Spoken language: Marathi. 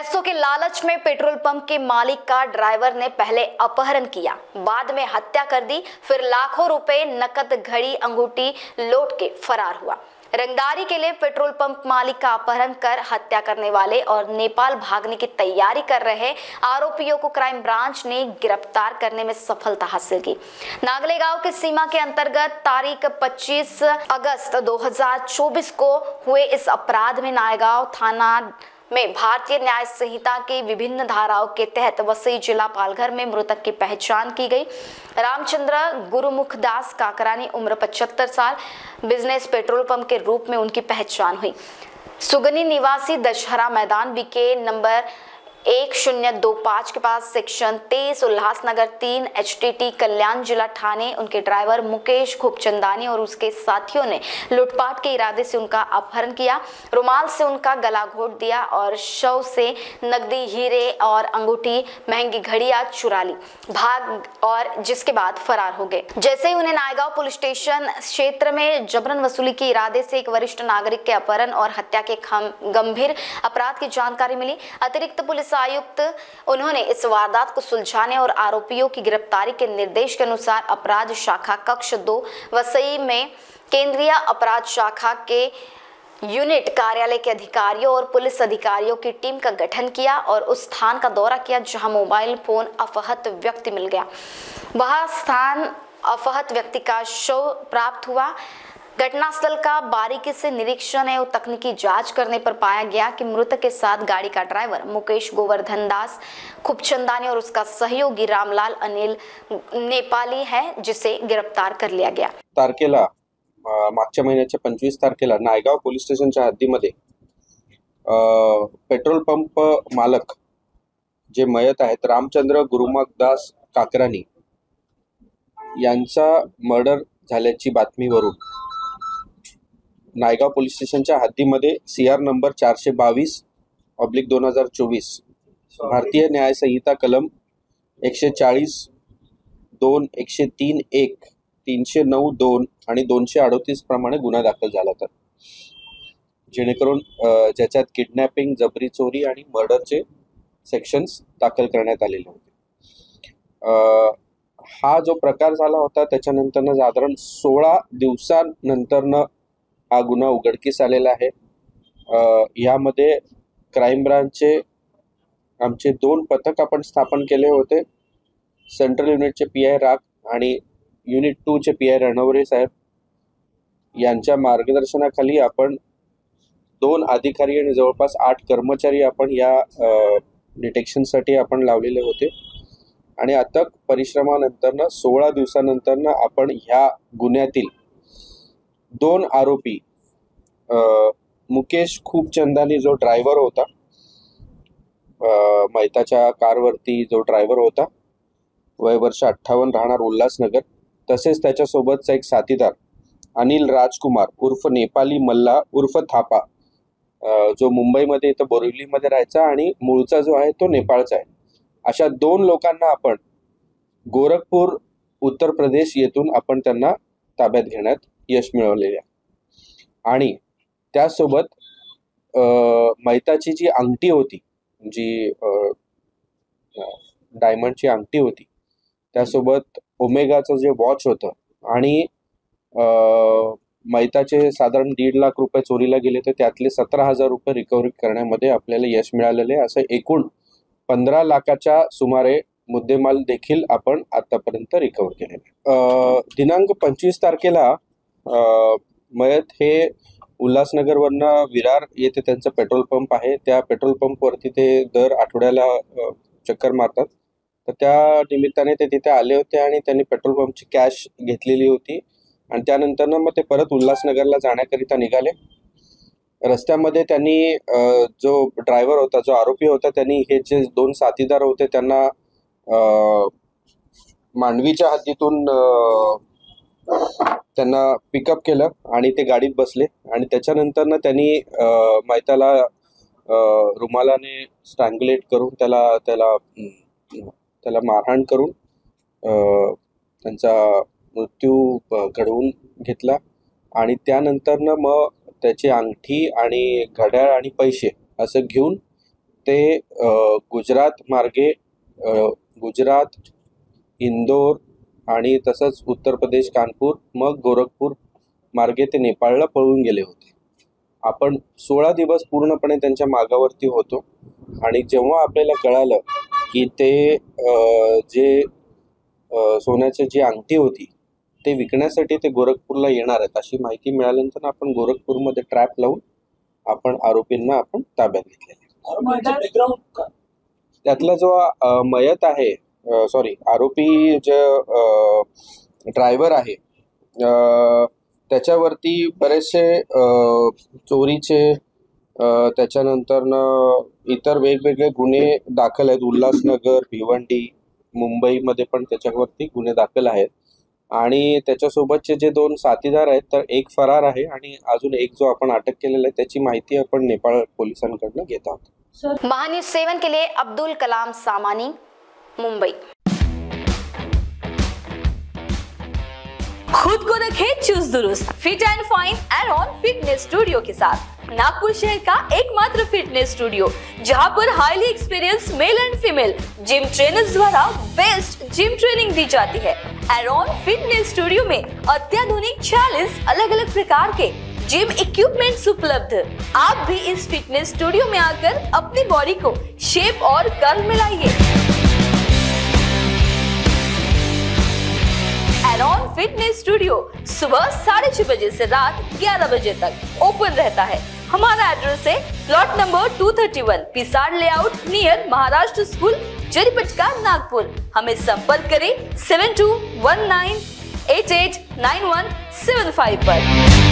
पैसों के लालच में पेट्रोल पंप के मालिक का ड्राइवर ने पहले अपहरण किया। बाद में हत्या कर दी, फिर लाखों रुपए नकद घड़ी अंगूठी लौट के फरार हुआ। रंगदारी के लिए पेट्रोल पंप मालिक का अपहरण कर हत्या करने वाले और नेपाल भागने की तैयारी कर रहे आरोपियों को क्राइम ब्रांच ने गिरफ़्तार करने में सफलता हासिल की। नागले गाँव की सीमा के अंतर्गत तारीख 25 अगस्त 2024 को हुए इस अपराध में नायगांव थाना में भारतीय न्याय संहिता की विभिन्न धाराओं के तहत वसई जिला पालघर में मृतक की पहचान की गई। रामचंद्र गुरुमुख दास काकरानी उम्र 75 साल, बिज़नेस पेट्रोल पंप के रूप में उनकी पहचान हुई। सुगनी निवासी दशहरा मैदान बीके नंबर एक शून्य दो पाँच के पास सेक्शन तेईस उल्लासनगर तीन एचटीटी कल्याण जिला थाने उनके ड्राइवर मुकेश खूबचंदानी और उसके साथियों ने लूटपाट के इरादे से उनका अपहरण किया, रुमाल से उनका गला घोट दिया और शव से नकदी, हीरे और अंगूठी, महँगी घड़ियाँ चुरा ली। भाग और जिसके बाद फरार हो गए। जैसे ही उन्हें नायगांव पुलिस स्टेशन क्षेत्र में जबरन वसूली के इरादे से एक वरिष्ठ नागरिक के अपहरण और हत्या के गंभीर अपराध की जानकारी मिली, अतिरिक्त पुलिस आयुक्त, उन्होंने इस वारदात को सुलझाने और आरोपियों की गिरफ्तारी के निर्देश के अनुसार अपराध शाखा कक्ष दो वसई में केंद्रीय अपराध शाखा के यूनिट कार्यालय के अधिकारियों और पुलिस अधिकारियों की टीम का गठन किया और उस स्थान का दौरा किया जहाँ मोबाइल फ़ोन अपहत व्यक्ति मिल गया। वह स्थान अपहत व्यक्ति का शव प्राप्त हुआ। घटनास्थल का बारीकी से निरीक्षण एवं तकनीकी जांच करने पर पाया गया कि मृतक के साथ गाड़ी का ड्राइवर मुकेश गोवर्धन दास खूबचंदानी और उसका सहयोगी रामलाल अनिल नेपाली है जिसे गिरफ्तार कर लिया गया। तारखेला मागच्या महिन्याच्या पंचवीस तारखेला नायगाव पोलीस स्टेशनच्या हद्दीमध्ये पेट्रोल पंप मालक जे मयत आहेत रामचंद्र गुरुमगदास काकरानी यांचा मर्डर झाल्याची बातमीवरून नायगाव पोलीस स्टेशनच्या हद्दीमध्ये सी आर नंबर चारशे बावीस ऑब्लिक दोन हजार चोवीस. भारतीय न्यायसंहिता कलम एकशे चाळीस दोन एकशे तीन एक तीनशे नऊ दोन आणि दोनशे अडोतीस प्रमाणे गुन्हा दाखल झाला तर. जेणेकरून ज्याच्यात किडनॅपिंग जबरी चोरी आणि मर्डरचे सेक्शन्स दाखल करण्यात आलेले होते. हा जो प्रकार झाला होता त्याच्यानंतरनं साधारण सोळा दिवसांनंतरनं हा गुन्हा उघडकीस आलेला आहे. यामध्ये क्राईम ब्रांचचे आमचे दोन पथक आपण स्थापन केले होते. सेंट्रल युनिटचे पी आय राग आणि युनिट टूचे पी आय रणवरे साहेब. यांच्या मार्गदर्शनाखाली आपण दोन अधिकारी आणि जवळपास आठ कर्मचारी आपण या डिटेक्शनसाठी आपण लावलेले होते. आणि अथक परिश्रमानंतरनं सोळा दिवसानंतरनं आपण ह्या गुन्ह्यातील दोन आरोपी मुकेश खूपचंदानी जो ड्रायव्हर होता मैताच्या कारवरती जो ड्रायव्हर होता वय वर्ष अठ्ठावन्न राहणार उल्हासनगर. तसेच त्याच्यासोबतचा एक साथीदार अनिल राजकुमार उर्फ नेपाली मल्ला उर्फ थापा जो मुंबईमध्ये इथं बोरिवलीमध्ये राहायचा आणि मूळचा जो आहे तो नेपाळचा आहे. अशा दोन लोकांना आपण गोरखपूर उत्तर प्रदेश येथून आपण त्यांना ताब्यात घेण्यात यश मिळवलेले आणि त्यासोबत मैताची जी अंगठी होती जी डायमंडची अंगठी होती त्यासोबत ओमेगाचं जे वॉच होतं आणि मैताचे साधारण दीड लाख रुपये चोरीला गेले तर त्यातले सतरा हजार रुपये रिकव्हरी करण्यामध्ये आपल्याला यश मिळालेले असं एकूण पंधरा लाखाच्या सुमारे मुद्देमाल देखील आपण आतापर्यंत रिकव्हर केलेला दिनांक पंचवीस तारखेला मयत हे उल्हासनगरवरनं विरार येथे त्यांचं पेट्रोल पंप आहे. त्या पेट्रोल पंपवरती ते दर आठवड्याला चक्कर मारतात. तर त्या निमित्ताने ते तिथे आले होते आणि त्यांनी पेट्रोल पंपची कॅश घेतलेली होती. आणि त्यानंतरनं मग ते परत उल्हासनगरला जाण्याकरिता निघाले. रस्त्यामध्ये त्यांनी जो ड्रायव्हर होता जो आरोपी होता त्यांनी हे जे दोन साथीदार होते त्यांना मांडवीच्या हद्दीतून त्यांना पिकअप केलं आणि ते गाडीत बसले. आणि त्याच्यानंतरनं त्यांनी मैताला रुमालाने स्ट्रँग्युलेट करून त्याला त्याला त्याला मारहाण करून त्यांचा मृत्यू घडवून घेतला. आणि त्यानंतरनं मग त्याची अंगठी आणि घड्याळ आणि पैसे असं घेऊन ते गुजरात मार्गे गुजरात इंदोर आणि तसंच उत्तर प्रदेश कानपूर मग गोरखपूर मार्गे ते नेपाळला पळून गेले होते. आपण सोळा दिवस पूर्णपणे त्यांच्या मागावरती होतो आणि जेव्हा आपल्याला कळालं की ते अ, जे सोन्याची जी अंगठी होती ते विकण्यासाठी ते गोरखपूरला येणार आहेत अशी माहिती मिळाल्यानंतर आपण गोरखपूरमध्ये ट्रॅप लावून आपण आरोपींना आपण ताब्यात घेतलेले त्यातला जो मयत आहे सॉरी आरोपी जे ड्रायव्हर आहे त्याच्यावरती बरेचसे चोरीचे त्याच्यानंतर त्याच्यानंतरनं इतर वेगवेगळे गुन्हे दाखल आहेत. उल्हासनगर भिवंडी मुंबईमध्ये पण त्याच्यावरती गुन्हे दाखल आहेत. आणि त्याच्यासोबतचे जे दोन साथीदार आहेत तर एक फरार आहे आणि अजून एक जो आपण अटक केलेला आहे त्याची माहिती आपण नेपाळ पोलिसांकडनं घेत आहोत. महान्यूज सेवन के लिए अब्दुल कलाम सामानी। मुंबई। खुद को रखे चुस्त दुरुस्त fit and fine and on fitness studio के साथ। नागपुर शहर का एकमात्र फिटनेस स्टूडियो जहाँ पर highly experience male and female gym trainers द्वारा बेस्ट जिम ट्रेनिंग दी जाती है। एरॉन फिटनेस स्टूडियो में अत्याधुनिक 40 अलग अलग प्रकार के जिम इक्विपमेंट उपलब्ध। आप भी इस फिटनेस स्टूडियो में आकर अपनी बॉडी को शेप और कर्व में लाइए। एरॉन फिटनेस स्टूडियो सुबह साढ़े छह बजे से रात ग्यारह बजे तक ओपन रहता है। हमारा एड्रेस है प्लॉट नंबर 231 ले layout near Maharashtra school Jaripatka Nagpur हमें संपर्क करें seven two one nine eight eight nine one seven five पर।